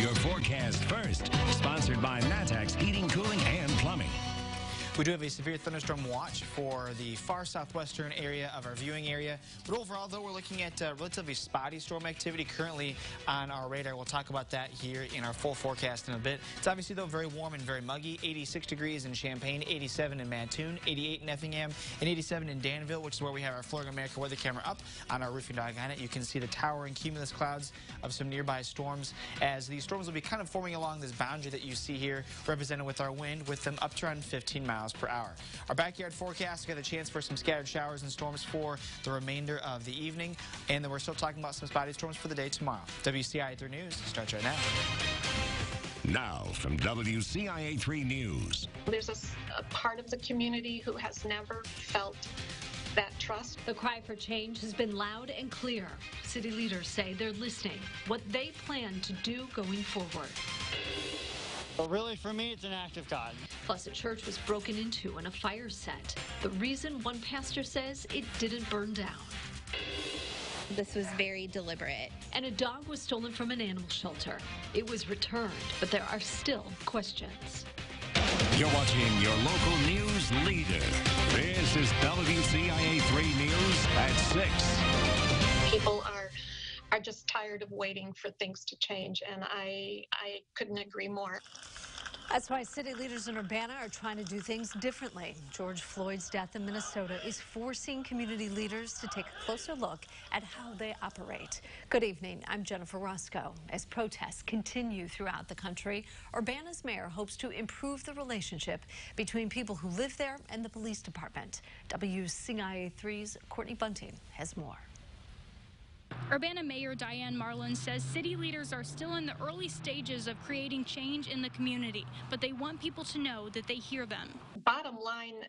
your forecast first. Sponsored by Matex Heating, Cooling, and. We do have a severe thunderstorm watch for the far southwestern area of our viewing area. But overall, though, we're looking at uh, relatively spotty storm activity currently on our radar. We'll talk about that here in our full forecast in a bit. It's obviously, though, very warm and very muggy. 86 degrees in Champaign, 87 in Mattoon, 88 in Effingham, and 87 in Danville, which is where we have our Florida America weather camera up on our roofing dog on it. You can see the towering cumulus clouds of some nearby storms as these storms will be kind of forming along this boundary that you see here, represented with our wind, with them up to around 15 miles miles per hour. Our backyard forecast got a chance for some scattered showers and storms for the remainder of the evening. And then we're still talking about some spotty storms for the day tomorrow. WCIA 3 News starts right now. Now from WCIA 3 News. There's a, a part of the community who has never felt that trust. The cry for change has been loud and clear. City leaders say they're listening, what they plan to do going forward. But really, for me, it's an act of God. Plus, a church was broken into and a fire set. The reason one pastor says it didn't burn down. This was very deliberate. And a dog was stolen from an animal shelter. It was returned, but there are still questions. You're watching your local news leader. This is WCIA 3 News at 6. Are just tired of waiting for things to change, and I, I couldn't agree more. That's why city leaders in Urbana are trying to do things differently. George Floyd's death in Minnesota is forcing community leaders to take a closer look at how they operate. Good evening. I'm Jennifer Roscoe. As protests continue throughout the country, Urbana's mayor hopes to improve the relationship between people who live there and the police department. WCIA 3's Courtney Bunting has more. Urbana Mayor Diane Marlin says city leaders are still in the early stages of creating change in the community, but they want people to know that they hear them. Bottom line,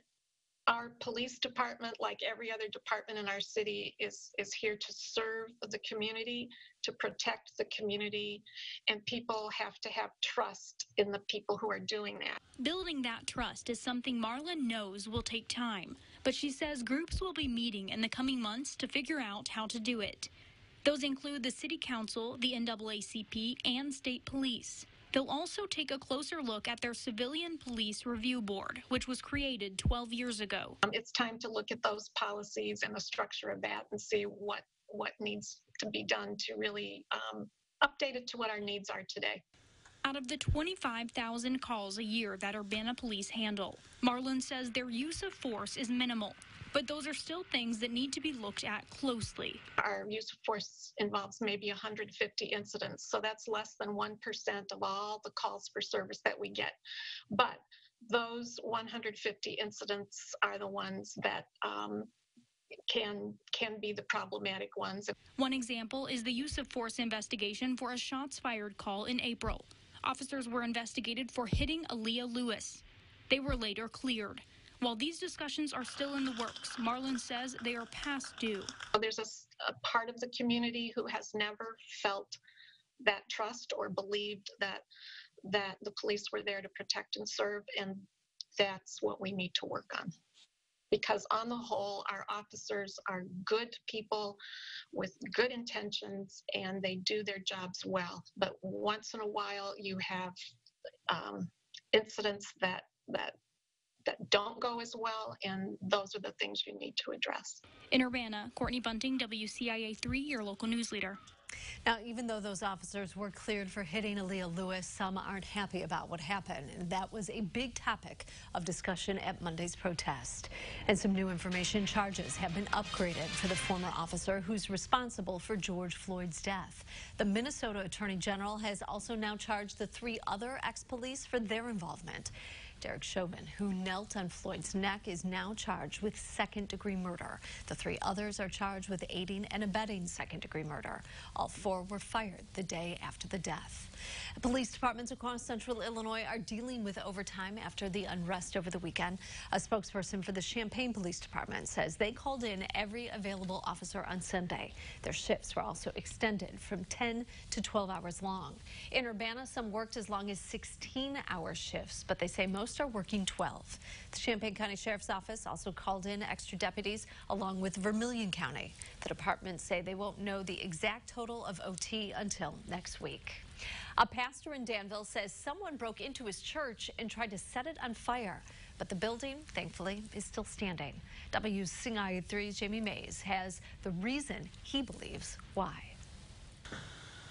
our police department, like every other department in our city, is, is here to serve the community, to protect the community, and people have to have trust in the people who are doing that. Building that trust is something Marlin knows will take time, but she says groups will be meeting in the coming months to figure out how to do it. Those include the City Council, the NAACP, and state police. They'll also take a closer look at their Civilian Police Review Board, which was created 12 years ago. Um, it's time to look at those policies and the structure of that and see what, what needs to be done to really um, update it to what our needs are today. Out of the 25,000 calls a year that Urbana police handle, Marlin says their use of force is minimal. But those are still things that need to be looked at closely. Our use of force involves maybe 150 incidents, so that's less than 1% of all the calls for service that we get. But those 150 incidents are the ones that um, can can be the problematic ones. One example is the use of force investigation for a shots fired call in April. Officers were investigated for hitting Aaliyah Lewis. They were later cleared. While these discussions are still in the works, Marlin says they are past due. There's a, a part of the community who has never felt that trust or believed that that the police were there to protect and serve, and that's what we need to work on. Because on the whole, our officers are good people with good intentions and they do their jobs well. But once in a while, you have um, incidents that that that don't go as well, and those are the things you need to address. In Urbana, Courtney Bunting, WCIA 3, your local news leader. Now, even though those officers were cleared for hitting Aaliyah Lewis, some aren't happy about what happened. And that was a big topic of discussion at Monday's protest. And some new information charges have been upgraded for the former officer who's responsible for George Floyd's death. The Minnesota Attorney General has also now charged the three other ex-police for their involvement. Derek Chauvin, who knelt on Floyd's neck, is now charged with second degree murder. The three others are charged with aiding and abetting second degree murder. All four were fired the day after the death. Police departments across central Illinois are dealing with overtime after the unrest over the weekend. A spokesperson for the Champaign Police Department says they called in every available officer on Sunday. Their shifts were also extended from 10 to 12 hours long. In Urbana, some worked as long as 16-hour shifts, but they say most are working 12. The Champaign County Sheriff's Office also called in extra deputies along with Vermilion County. The departments say they won't know the exact total of OT until next week. A pastor in Danville says someone broke into his church and tried to set it on fire. But the building, thankfully, is still standing. WCIA3's Jamie Mays has the reason he believes why.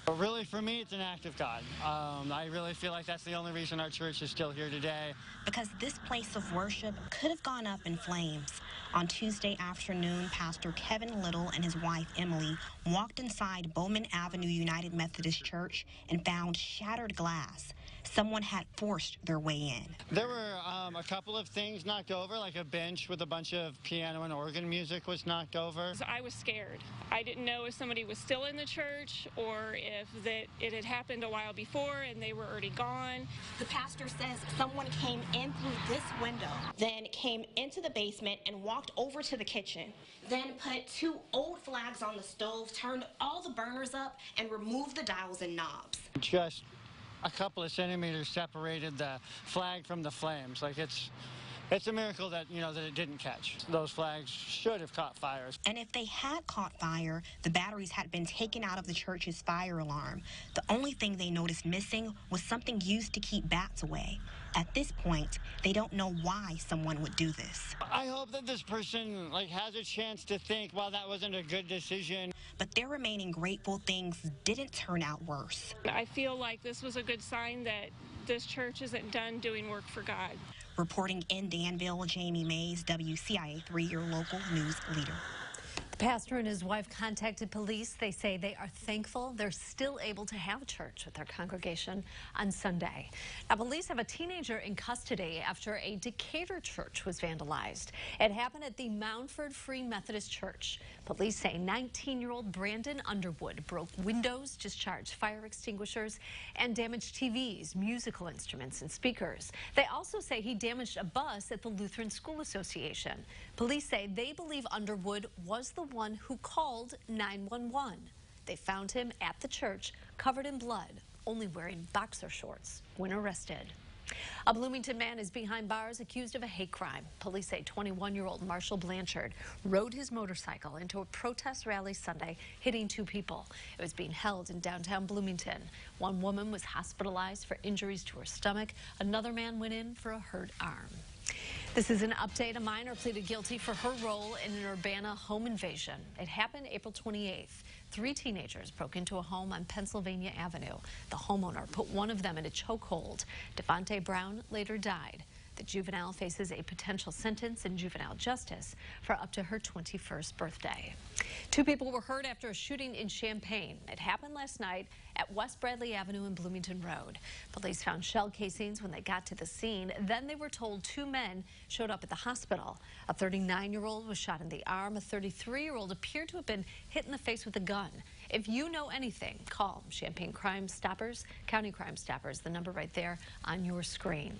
But really, for me, it's an act of God. Um, I really feel like that's the only reason our church is still here today. Because this place of worship could have gone up in flames. On Tuesday afternoon, Pastor Kevin Little and his wife Emily walked inside Bowman Avenue United Methodist Church and found shattered glass someone had forced their way in. There were um, a couple of things knocked over, like a bench with a bunch of piano and organ music was knocked over. I was scared. I didn't know if somebody was still in the church or if that it had happened a while before and they were already gone. The pastor says someone came in through this window, then came into the basement and walked over to the kitchen, then put two old flags on the stove, turned all the burners up, and removed the dials and knobs. Just a couple of centimeters separated the flag from the flames. Like it's it's a miracle that you know that it didn't catch. Those flags should have caught fire. And if they had caught fire, the batteries had been taken out of the church's fire alarm. The only thing they noticed missing was something used to keep bats away. At this point, they don't know why someone would do this. I hope that this person like has a chance to think, well, that wasn't a good decision. But they're remaining grateful things didn't turn out worse. I feel like this was a good sign that this church isn't done doing work for God. Reporting in Danville, Jamie Mays, WCIA 3, your local news leader. Pastor and his wife contacted police. They say they are thankful they're still able to have church with their congregation on Sunday. Now, police have a teenager in custody after a Decatur church was vandalized. It happened at the Moundford Free Methodist Church. Police say 19-year-old Brandon Underwood broke windows, discharged fire extinguishers, and damaged TVs, musical instruments, and speakers. They also say he damaged a bus at the Lutheran School Association. Police say they believe Underwood was the one who called 911. They found him at the church, covered in blood, only wearing boxer shorts when arrested. A Bloomington man is behind bars accused of a hate crime. Police say 21-year-old Marshall Blanchard rode his motorcycle into a protest rally Sunday, hitting two people. It was being held in downtown Bloomington. One woman was hospitalized for injuries to her stomach. Another man went in for a hurt arm. This is an update. A minor pleaded guilty for her role in an Urbana home invasion. It happened April 28th. Three teenagers broke into a home on Pennsylvania Avenue. The homeowner put one of them in a chokehold. Devonte Brown later died. The juvenile faces a potential sentence in juvenile justice for up to her 21st birthday. Two people were hurt after a shooting in Champaign. It happened last night at West Bradley Avenue and Bloomington Road. Police found shell casings when they got to the scene. Then they were told two men showed up at the hospital. A 39-year-old was shot in the arm. A 33-year-old appeared to have been hit in the face with a gun. If you know anything, call Champaign Crime Stoppers, County Crime Stoppers, the number right there on your screen.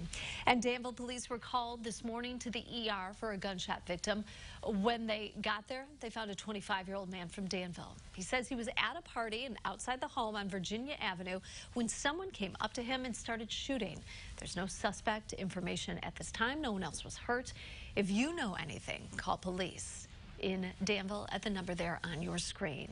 And Danville police were called this morning to the ER for a gunshot victim. When they got there, they found a 25-year-old man from Danville. He says he was at a party and outside the home on Virginia Avenue when someone came up to him and started shooting. There's no suspect information at this time. No one else was hurt. If you know anything, call police in Danville at the number there on your screen.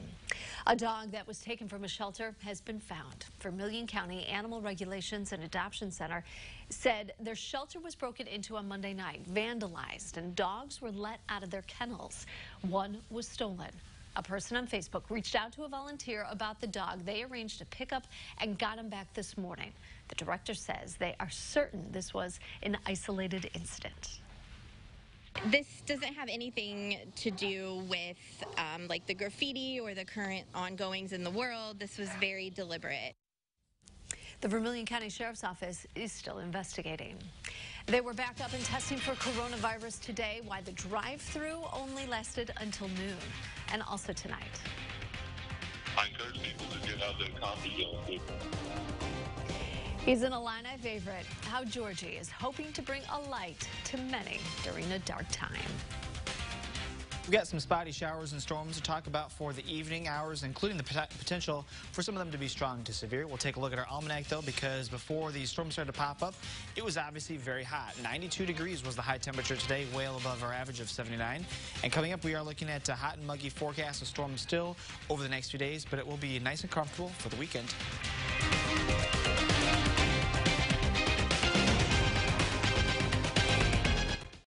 A dog that was taken from a shelter has been found. Vermilion County Animal Regulations and Adoption Center said their shelter was broken into on Monday night, vandalized, and dogs were let out of their kennels. One was stolen. A person on Facebook reached out to a volunteer about the dog. They arranged a pickup and got him back this morning. The director says they are certain this was an isolated incident. This doesn't have anything to do with um, like the graffiti or the current ongoings in the world. This was very deliberate. The Vermilion County Sheriff's Office is still investigating. They were back up and testing for coronavirus today, why the drive-through only lasted until noon, and also tonight. I encourage people to get out of their comfort zone. He's an Illini favorite. How Georgie is hoping to bring a light to many during a dark time. We've got some spotty showers and storms to talk about for the evening hours, including the pot potential for some of them to be strong to severe. We'll take a look at our almanac, though, because before these storms started to pop up, it was obviously very hot. 92 degrees was the high temperature today, well above our average of 79. And coming up, we are looking at a hot and muggy forecast of storms still over the next few days, but it will be nice and comfortable for the weekend.